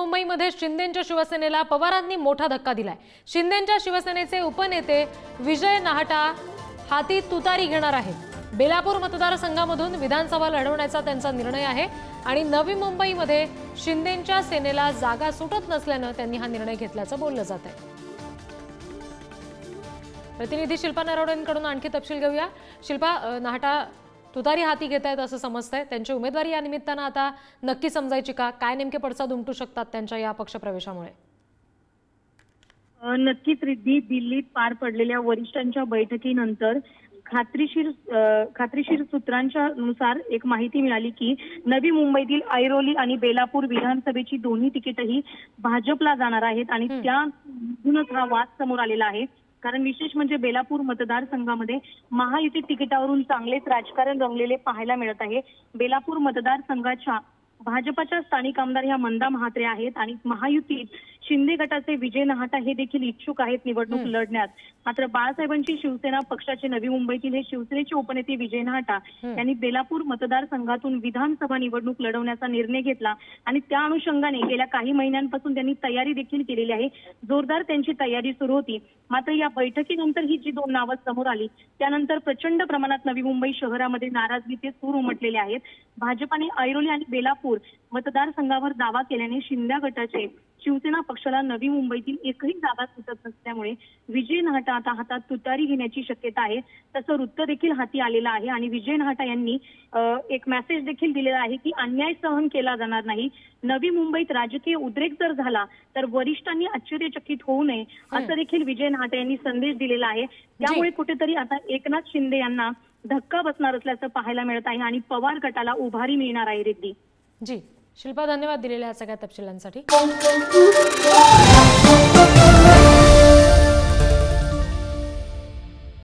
मुंबईमध्ये शिंदेच्या शिवसेनेला पवारांनी मोठा धक्का दिलाय. शिंदेच्या शिवसेनेचे उपनेते विजय नाहटा हाती तुतारी घेणार आहेत. बेलापूर मतदारसंघामधून विधानसभा लढवण्याचा त्यांचा निर्णय आहे आणि नवी मुंबईमध्ये शिंदेच्या सेनेला जागा सुटत नसल्यानं त्यांनी हा निर्णय घेतल्याचं बोललं जात आहे. प्रतिनिधी शिल्पा नरवडेंकडून आणखी तपशील घेऊया. शिल्पा नाहटा तुतारी हाती घेत आहेत असं समजतंय. त्यांची उमेदवारी या निमित्तानं आता नक्की समजायची का? काय नेमके पडसाद उमटू शकतात त्यांच्या या पक्षप्रवेशामुळे? नक्कीच रिद्धी दिल्लीत पार पडलेल्या वरिष्ठांच्या बैठकीनंतर खात्रीशीर खात्रीशीर सूत्रांच्या नुसार एक माहिती मिळाली की नवी मुंबईतील ऐरोली आणि बेलापूर विधानसभेची दोन्ही तिकीटही भाजपला जाणार आहेत आणि त्यातूनच हा वाद समोर आलेला आहे. कारण विशेष म्हणजे बेलापूर मतदारसंघामध्ये महायुती तिकिटावरून चांगलेच राजकारण रंगलेले पाहायला मिळत आहे. बेलापूर मतदारसंघाच्या भाजपच्या स्थानिक आमदार ह्या मंदा म्हात्रे आहेत आणि महायुतीत शिंदे गटाचे विजय नहाटा हे देखील इच्छुक आहेत निवडणूक लढण्यात. मात्र बाळासाहेबांची शिवसेना पक्षाचे नवी मुंबईतील हे शिवसेनेचे उपनेते विजय नहाटा यांनी बेलापूर मतदारसंघातून विधानसभा निवडणूक लढवण्याचा निर्णय घेतला आणि त्या अनुषंगाने गेल्या काही महिन्यांपासून त्यांनी तयारी देखील केलेली आहे. जोरदार त्यांची तयारी सुरू होती. मात्र या बैठकीनंतर ही जी दोन नावं समोर आली त्यानंतर प्रचंड प्रमाणात नवी मुंबई शहरामध्ये नाराजगीचे सूर उमटलेले आहेत. भाजपाने ऐरोली आणि बेलापूर मतदारसंघावर दावा केल्याने शिंदे गटाचे शिवसेना पक्षाला नवी मुंबईतील एकही जागा सुटत नसल्यामुळे विजय नाहटा आता हातात तुतारी घेण्याची शक्यता आहे. तसं वृत्त देखील हाती आलेलं आहे आणि विजय नाहटा यांनी एक मेसेज देखील दिलेला आहे की अन्याय सहन केला जाणार नाही. नवी मुंबईत राजकीय उद्रेक जर झाला तर वरिष्ठांनी आश्चर्यचकित होऊ नये असं देखील विजय नाहटा यांनी संदेश दिलेला आहे. त्यामुळे कुठेतरी आता एकनाथ शिंदे यांना धक्का बसणार असल्याचं पाहायला मिळत आहे आणि पवार गटाला उभारी मिळणार आहे रिद्धी जी शिल्पा धन्यवाद दिलेल्या या सगळ्या तपशिलांसाठी.